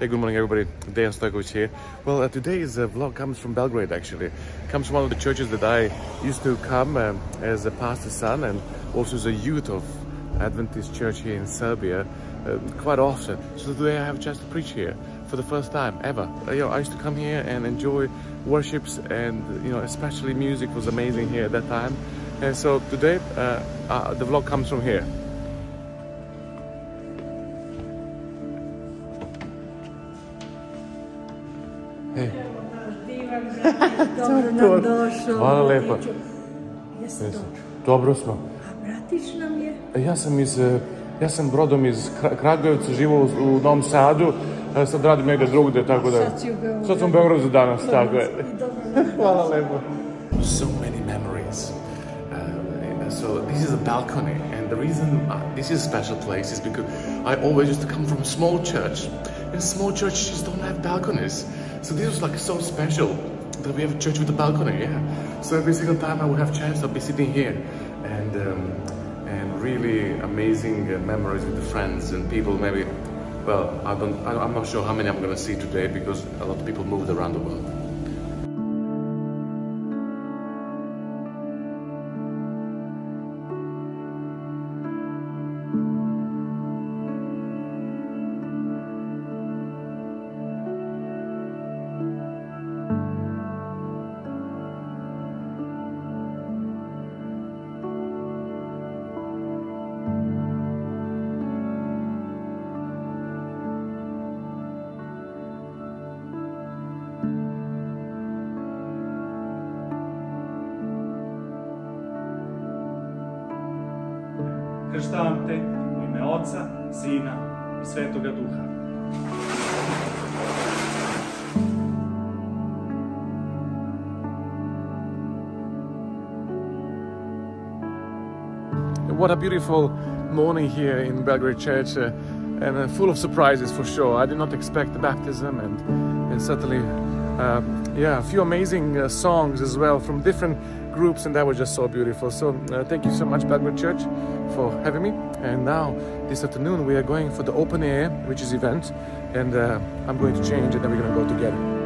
Hey, good morning, everybody. Dejan Stojkovic here. Well, uh, today's uh, vlog comes from Belgrade, actually. comes from one of the churches that I used to come um, as a pastor's son and also as a youth of Adventist church here in Serbia uh, quite often. So today I have a chance to preach here for the first time ever. Uh, you know, I used to come here and enjoy worships and, you know, especially music was amazing here at that time. And so today, uh, uh, the vlog comes from here. Hey. Divan dobro nam došao. Hvala lepo. Jesi dobro? Dobro smo. A bratić nam je? Ja sam iz, ja sam rodom iz Kragujevca, živo u, u Novom Sadu, sad radim negdje drugdje, tako da... Sad si u Beogradu. Sad sam u Beogradu za danas, tako je. I dobro nam Hvala lepo. So many memories. Uh, so this is a balcony, and the reason uh, this is a special place is because I always used to come from a small church, and small churches don't have balconies. So this was like so special that we have a church with a balcony. Yeah. So every single time I would have chance, I'd be sitting here, and um, and really amazing uh, memories with the friends and people. Maybe, well, I don't. I'm not sure how many I'm gonna see today because a lot of people moved around the world. Krštavam te u ime Oca, Sina i Svetoga Duha. What a beautiful morning here in Belgrade Church uh, and uh, full of surprises for sure. I did not expect the baptism and, and certainly, uh, yeah, a few amazing uh, songs as well from different groups and that was just so beautiful. So uh, thank you so much Belgrade Church for having me. And now this afternoon we are going for the open air, which is event, and uh, I'm going to change and then we're going to go together.